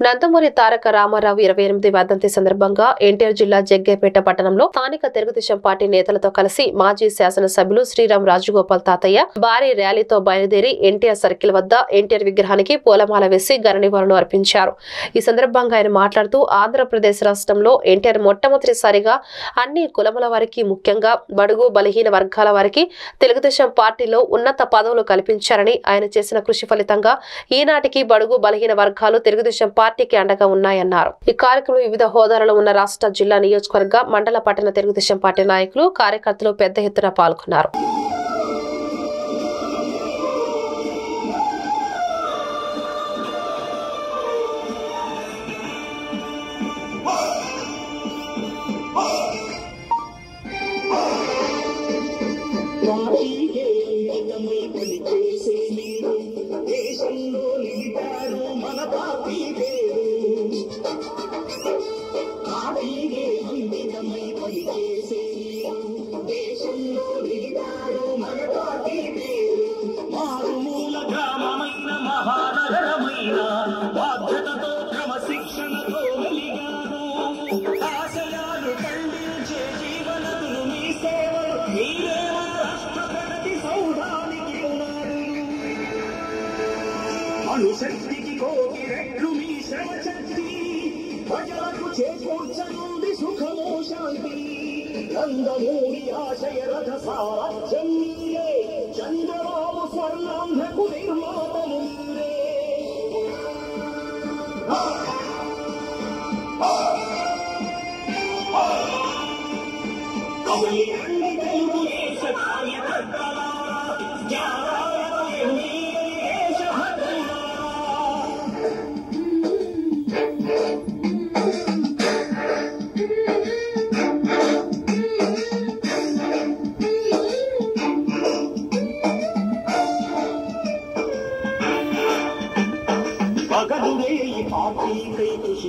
నందమూరి తారక రామారావు ఇరవై ఎనిమిది వర్ధంతి సందర్భంగా ఎన్టీఆర్ జిల్లా జగ్గేపేట పట్టణంలో స్థానిక తెలుగుదేశం పార్టీ నేతలతో కలిసి మాజీ శాసనసభ్యులు శ్రీరామ్ రాజగోపాల్ తాతయ్య భారీ ర్యాలీతో బయలుదేరి ఎన్టీఆర్ సర్కిల్ వద్ద ఎన్టీఆర్ విగ్రహానికి పూలమాల వేసి ఘన నివాళులు అర్పించారు. ఈ సందర్భంగా ఆయన మాట్లాడుతూ ఆంధ్రప్రదేశ్ రాష్ట్రంలో ఎన్టీఆర్ మొట్టమొదటిసారిగా అన్ని కులముల వారికి ముఖ్యంగా బడుగు బలహీన వర్గాల వారికి తెలుగుదేశం పార్టీలో ఉన్నత పదవులు కల్పించారని ఆయన చేసిన కృషి ఫలితంగా ఈనాటికి బడుగు బలహీన వర్గాలు తెలుగుదేశం పార్టీ పార్టీకి అండగా ఉన్నాయన్నారు ఈ కార్యక్రమంలో వివిధ హోదాలలో ఉన్న రాష్ట్ర జిల్లా నియోజకవర్గ మండల పట్టణ తెలుగుదేశం పార్టీ నాయకులు కార్యకర్తలు పెద్ద ఎత్తున పాల్గొన్నారు Thank you. మారుమూల గ్రామమైన మహానగరమైన బాధ్యతతో క్రమశిక్షణతో వెలిగాను ఆశయాలు పండించే జీవనదులు మీ సేవలు. మీరే మన సౌధానికి పునాదులు. అణుశక్తికి కోటి రెట్లు మీ శ్రమ ನಂದಮೂರಿ ಆಶಯ ರಥಸಾರ ಚಂದೀರೇ ಚಂದ್ರರಾವು ಸ್ವರ್ಣಾಂಧ ಕುದಿರ್ಮಾತನು ನೀರೇ ಕೌಲಿ ಕಂಡಿ ತೆಲುಗು ದೇಶ ಕಾರ್ಯಕರ್ತಲ மகனுடைய பாட்டி கை பிடிச்சு